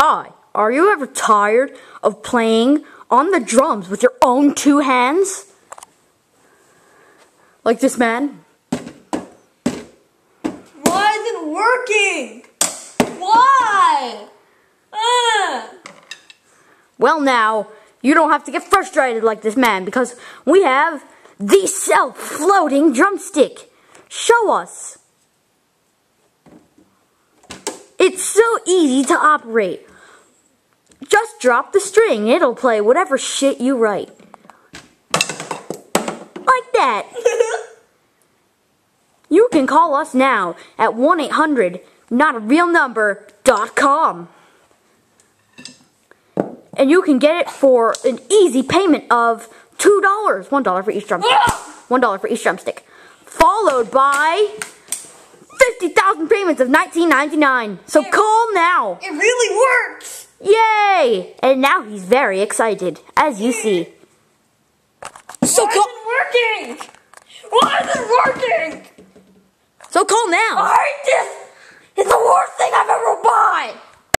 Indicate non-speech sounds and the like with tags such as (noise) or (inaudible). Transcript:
Hi, are you ever tired of playing on the drums with your own two hands? Like this man? Why is it working? Why? Uh. Well, now, you don't have to get frustrated like this man because we have the self floating drumstick. Show us. It's so easy to operate. Just drop the string, it'll play whatever shit you write. Like that. (laughs) You can call us now at 1 800 not a real number.com. And you can get it for an easy payment of $2. $1 for each drumstick. $1 for each drumstick. Followed by 50,000 payments of 19.99. So call now. It really works. Yay! And now he's very excited, as you see. So Why call, is it working? Why is it working? so call now. I hate this. It's the worst